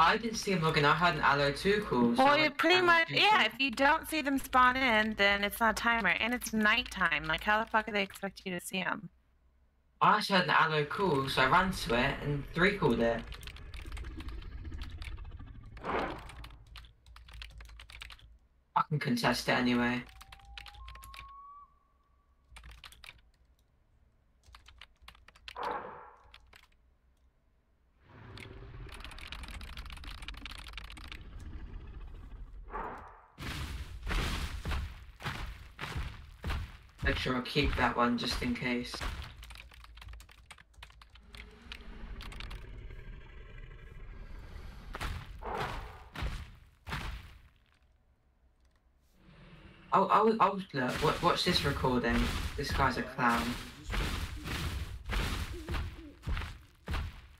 I didn't see him looking. I had an allo two cool. so Well, you pretty much, yeah. If you don't see them spawn in, then it's not a timer, and it's nighttime. Like, how the fuck do they expect you to see them? I actually had an allo call, so I ran to it and three called it. I can contest it anyway. Make sure I keep that one just in case. I'll, I'll, I'll look. wa- Watch this recording. This guy's a clown.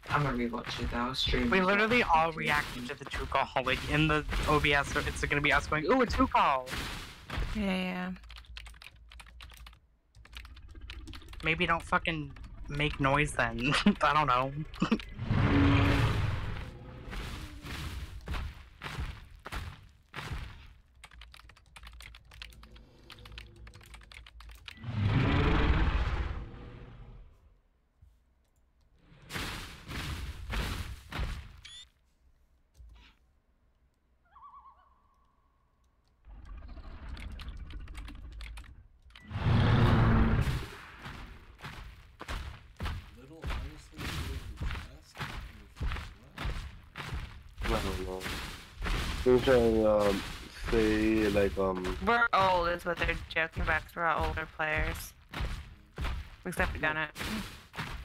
I'm gonna rewatch it though. I'll stream. We it. literally all reacted to the two call. Like in the OBS, it's gonna be us going, "Ooh, a two call." Yeah, yeah. Maybe don't fucking make noise then. I don't know. Little honestly dressed. What? I don't know. They're trying to um, say like um We're old, is what they're joking about. 'cause we're all older players. Except for Donut.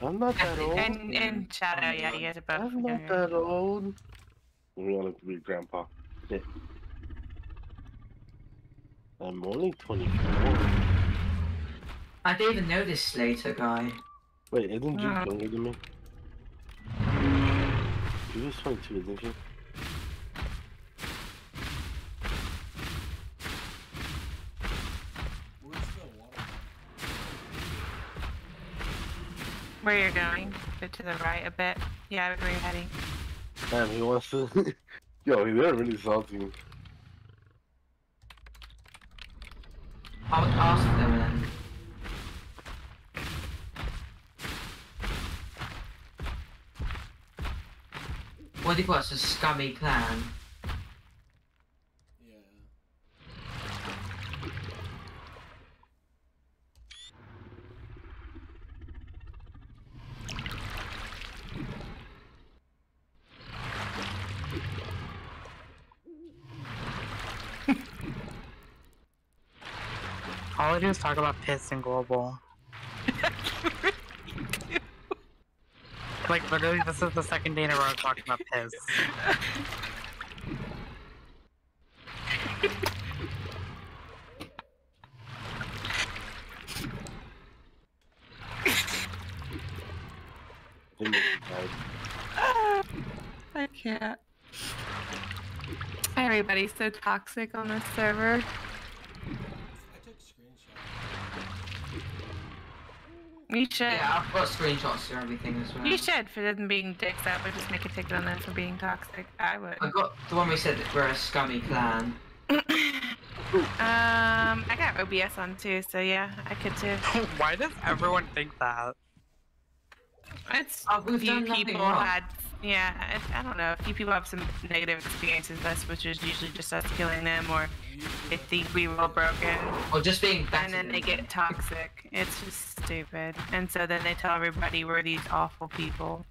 I'm not that old. And, and Shadow, yeah, you guys are both. I'm not younger. that old. We all look to be grandpa. Yeah. I'm only 24. I didn't even know this Slater guy. Wait, isn't you Ah. younger than me? You was 22, isn't you? Where's the water? Where you're going? Bit to the right a bit. Yeah, where you're heading. Damn, he wants to. Yo, they're really salty. I'll ask them then. What do you call it? It's a scummy clan. All I do is talk about piss and global. Like literally, this is the second day in a row I'm talking about piss. They make me tired. I can't. Everybody's so toxic on this server. You should. Yeah, I've got screenshots of everything as well. You should for them being dicks up or just make a ticket on them for being toxic. I would. I got the one we said that we're a scummy clan. Um, I got OBS on too, so yeah, I could too. Why does everyone think that? It's Oh, few people had, yeah, I, I don't know. A few people have some negative experiences with us, which is usually just us killing them, or they think we were broken, Or just being better and then they get toxic. It's just stupid, and so then they tell everybody we're these awful people.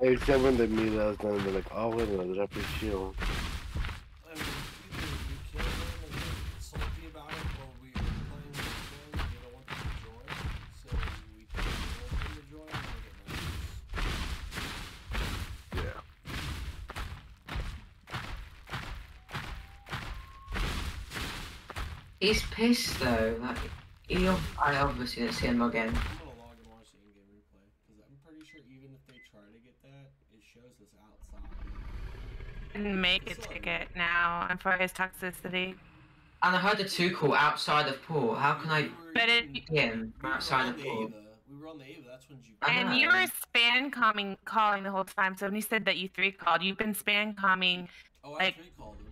Except when they meet us, then they're like, oh, wait a minute, I shield. He's pissed though. Like, he, I obviously didn't see him again. I'm gonna log and watch the in-game replay because I'm pretty sure even if they try to get that, it shows us outside. And make a ticket now, and for his toxicity. And I heard the two call outside of port. How can I But it, him outside of the port? We were on the Ava. That's when you. And you were span calling calling the whole time. So when you said that you three called, you've been span calling Oh, I like- three called him.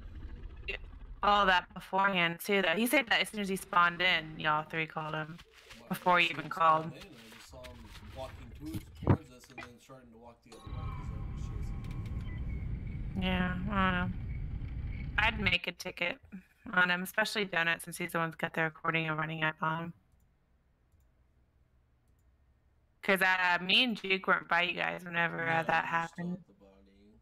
All that beforehand too. Though he said that as soon as he spawned in, y'all three called him. Before he even called. Yeah, I don't know. I'd make a ticket on him, especially Donut, since he's the one who's got the recording and running up on him. Because uh, me and Juke weren't by you guys whenever No, uh, that happened. still at the body.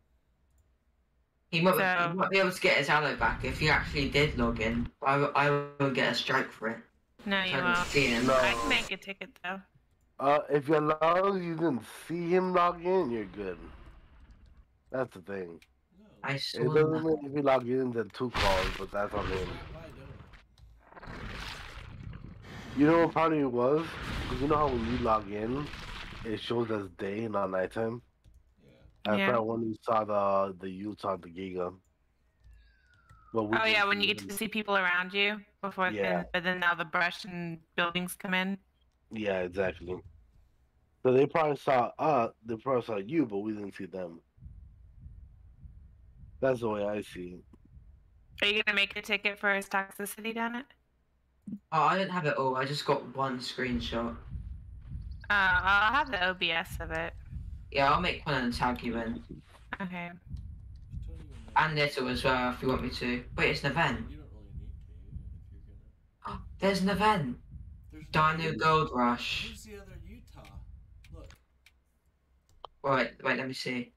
He might, So- he might be able to get his allo back if he actually did log in. I, I will get a strike for it. No, you haven't won't. seen him. No. I can make a ticket though. Uh, if you're long you didn't see him log in, you're good. That's the thing. No. I It saw doesn't mean if you log in, then two calls, but that's on him. Why don't You know what probably it was? Because you know how when you log in, it shows as day, and not nighttime? Yeah. I Yeah. thought when you saw the the Utah the Giga. But we Oh yeah, when you get to see people around you before, Yeah. then, but then now the brush and buildings come in. Yeah, exactly. So they probably saw uh they probably saw you, but we didn't see them. That's the way I see it. Are you gonna make a ticket for his toxicity, Donut? Oh, I didn't have it all. I just got one screenshot. Uh, I'll have the OBS of it. Yeah, I'll make one and tag you in. Okay. Just don't even know. And Little as well, if you want me to. Wait, it's an event. You don't really need to if you're gonna. Oh, there's an event. There's Dino Gold Rush. Who's the other Utah? Look. Wait, wait, let me see. Here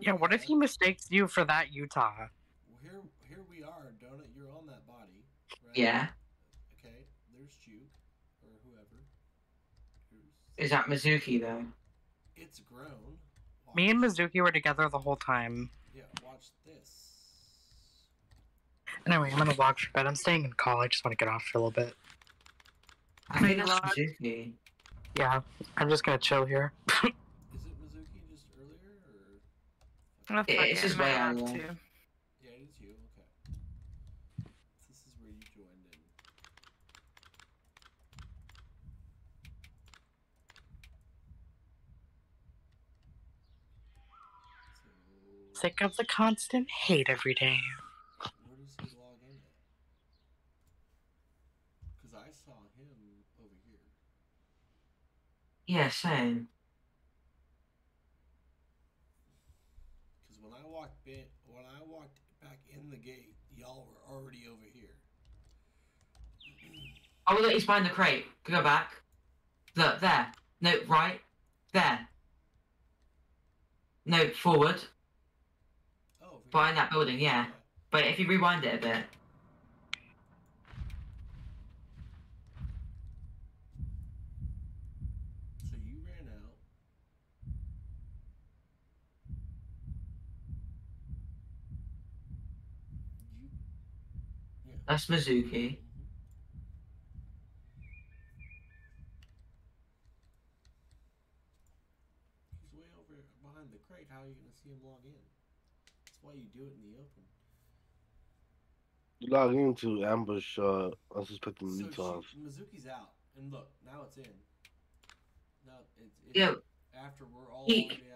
Yeah, we what if he mistakes you for that Utah? Well, here, here we are, Donut. You're on that body, right? Yeah. Okay. There's Juke or whoever. Here's, Is that Mizuki though? It's grown. Me and Mizuki were together the whole time. Yeah, watch this. Anyway, I'm gonna log for bed. I'm staying in call. I just want to get off for a little bit. I Wait, think that's? Mizuki. Yeah, I'm just gonna chill here. Is it Mizuki just earlier or? It- fuck it's just I might way have earlier. to. Yeah, it is you. Okay. This is where you joined in. So, Sick of the constant hate every day. where does he log in? Because I saw him over here. Yeah, same. Because when I walked in, when I walked back in the gate, y'all were already over here. Oh, look, he's behind the crate. Go back. Look, there. No, right. There. No, forward. Behind that building, yeah. But if you rewind it a bit. So you ran out. You. Yeah. That's Mizuki. Mhm. He's way over behind the crate. How are you going to see him log in? That's why you do it in the open. You log into ambush uh unsuspecting So Utahs. she, Mizuki's out, and look, now it's in. Now it's, it's Yeah. after we're all He- already out.